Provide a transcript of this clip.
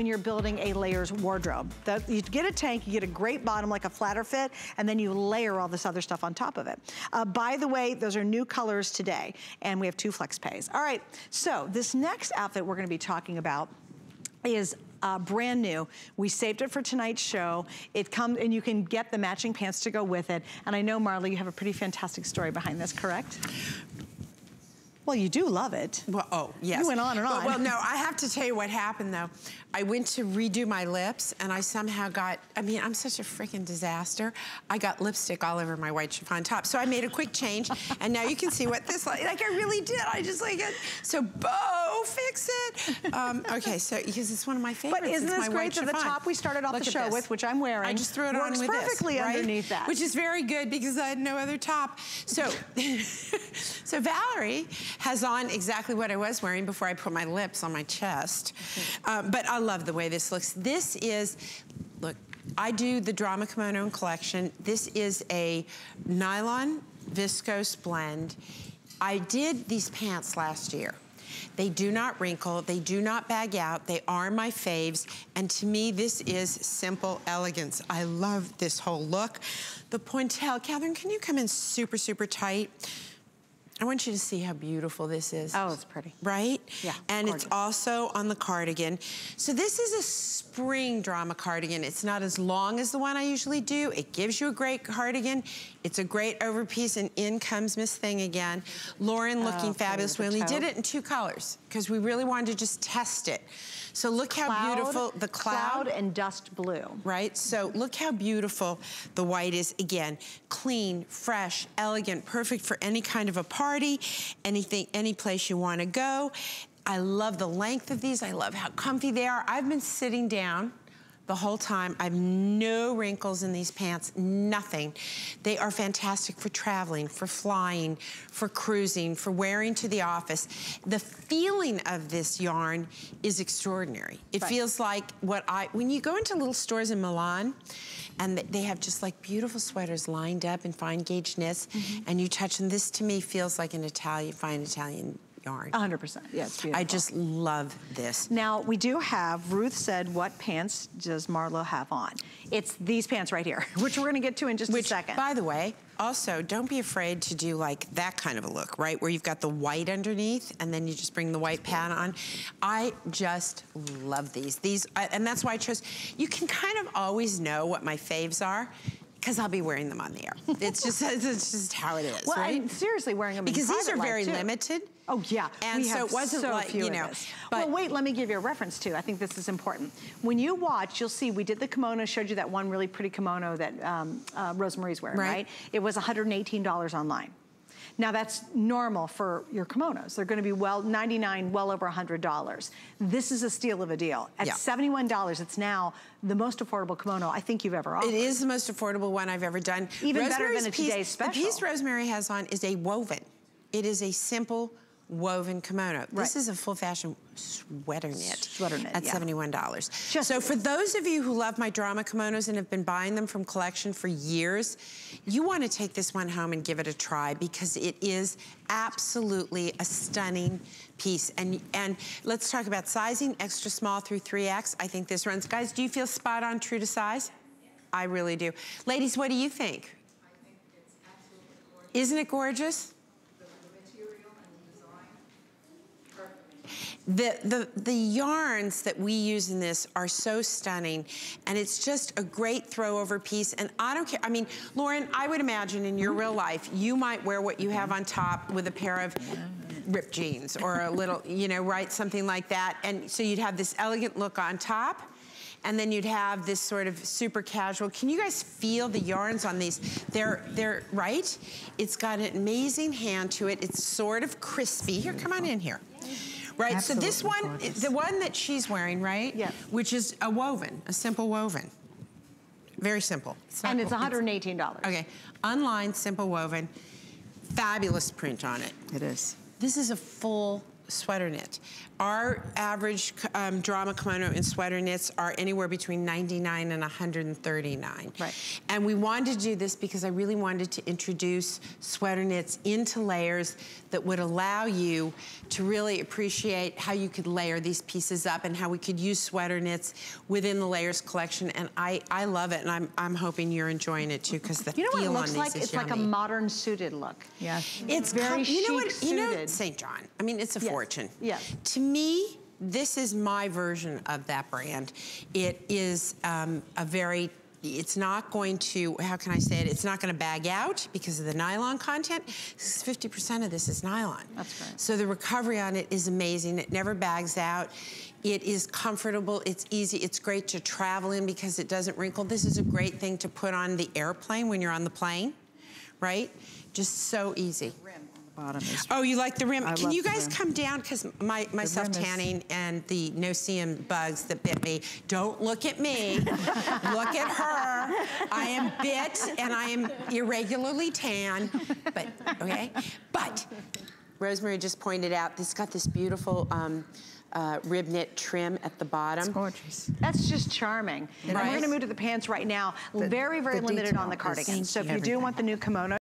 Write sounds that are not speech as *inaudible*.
when you're building a layers wardrobe. The, you get a tank, you get a great bottom like a flatter fit, and then you layer all this other stuff on top of it. Uh, by the way, those are new colors today, and we have two flex pays. All right, so this next outfit we're gonna be talking about is uh, brand new. We saved it for tonight's show. It comes, and you can get the matching pants to go with it. And I know, Marla, you have a pretty fantastic story behind this, correct? Well, you do love it. Well, oh, yes. You went on and on. Well, well, no, I have to tell you what happened, though. I went to redo my lips, and I somehow got, I mean, I'm such a freaking disaster. I got lipstick all over my white chiffon top. So I made a quick change, *laughs* and now you can see what this, like, like I really did. I just like it. So, Bo, fix it. Um, okay, so, because it's one of my favorites. But isn't it's this great that the top we started off Look the show this. with, which I'm wearing, I just threw it works on with perfectly this, right? underneath that. Which is very good because I had no other top. So, *laughs* so Valerie has on exactly what I was wearing before I put my lips on my chest. Um, but I love the way this looks. This is, look, I do the Drama Kimono collection. This is a nylon viscose blend. I did these pants last year. They do not wrinkle, they do not bag out, they are my faves, and to me, this is simple elegance. I love this whole look. The pointelle, Catherine, can you come in super, super tight? I want you to see how beautiful this is. Oh, it's pretty. Right? Yeah, And gorgeous. it's also on the cardigan. So this is a spring drama cardigan. It's not as long as the one I usually do. It gives you a great cardigan. It's a great overpiece, and in comes Miss Thing again. Lauren oh, looking Oh, fabulous. We only did it in two colors because we really wanted to just test it. So look how beautiful the cloud, cloud and dust blue. right? So look how beautiful the white is. Again, clean, fresh, elegant, perfect for any kind of a party, anything, any place you wanna go. I love the length of these. I love how comfy they are. I've been sitting down the whole time. I have no wrinkles in these pants, nothing. They are fantastic for traveling, for flying, for cruising, for wearing to the office. The feeling of this yarn is extraordinary. It Right. feels like what I, when you go into little stores in Milan, and they have just like beautiful sweaters lined up in fine gauge knits, mm-hmm. and you touch them, this to me feels like an Italian, fine Italian yarn. 100%, yeah, it's beautiful. I just love this. Now, we do have, Ruth said, what pants does Marlo have on? It's these pants right here, *laughs* which we're gonna get to in just Which, a second. by the way, also, don't be afraid to do like that kind of a look, right? Where you've got the white underneath and then you just bring the white pad on. I just love these. These, I- and that's why I chose, you can kind of always know what my faves are because I'll be wearing them on the air. It's just, *laughs* it's just how it is, well, right? and seriously, wearing them because these are very limited. Oh yeah, And we so have it wasn't so like, few you of know, this. but- well, wait, let me give you a reference too. I think this is important. When you watch, you'll see we did the kimono, showed you that one really pretty kimono that um, uh, Rosemary's wearing, Right. right. It was $118 online. Now that's normal for your kimonos. They're gonna be well, 99, well over $100. This is a steal of a deal. At Yeah. $71, it's now the most affordable kimono I think you've ever offered. It is the most affordable one I've ever done. Even better than a piece, today's The piece. Rosemary has on is a woven. It is a simple woven kimono. This is a full fashion sweater knit. Sweater knit, At yeah. $71. Just- so for those of you who love my drama kimonos and have been buying them from collection for years, you want to take this one home and give it a try because it is absolutely a stunning piece. And, and let's talk about sizing, extra small through 3X. I think this runs. Guys, do you feel spot on, true to size? I really do. Ladies, what do you think? Isn't it gorgeous? The, the, the yarns that we use in this are so stunning and it's just a great throwover piece and I don't care, I mean, Lauren, I would imagine in your real life, you might wear what you have on top with a pair of ripped jeans or a little, you know, right, something like that. And so you'd have this elegant look on top and then you'd have this sort of super casual. Can you guys feel the yarns on these? They're, they're, right? It's got an amazing hand to it. It's sort of crispy. Here, come on in here. Right, so this one, gorgeous. the one that she's wearing, right? Yeah. Which is a woven, a simple woven. Very simple. not- and it's $118. Okay, unlined, simple woven, fabulous print on it. It is. This is a full sweater knit. our average um, drama kimono and sweater knits are anywhere between 99 and 139. Right. And we wanted to do this because I really wanted to introduce sweater knits into layers that would allow you to really appreciate how you could layer these pieces up and how we could use sweater knits within the layers collection. And I, I love it, and I'm, I'm hoping you're enjoying it too, because the You know what it looks on like? these is It's like a modern suited look. Yeah. It's very com- you know what? You know St. John. I mean, it's a Yes. fortune. Yes. To me, this is my version of that brand. It is um, a very. It's not going to. How can I say it? It's not going to bag out because of the nylon content. 50% of this is nylon. That's great. So the recovery on it is amazing. It never bags out. It is comfortable, it's easy, it's great to travel in because it doesn't wrinkle. This is a great thing to put on the airplane when you're on the plane, right? Just so easy. Bottom is Oh, you like the rim? I Can you guys rim. come down? Because my, my self-tanning and the no-see-um bugs that bit me. Don't look at me. *laughs* look at her. I am bit and I am irregularly tan. But, okay? But, Rosemary just pointed out, this got this beautiful um, uh, rib knit trim at the bottom. That's gorgeous. That's just charming. And we're going to move to the pants right now. very, very limited on the is- cardigan. So if you. you do want the new kimono,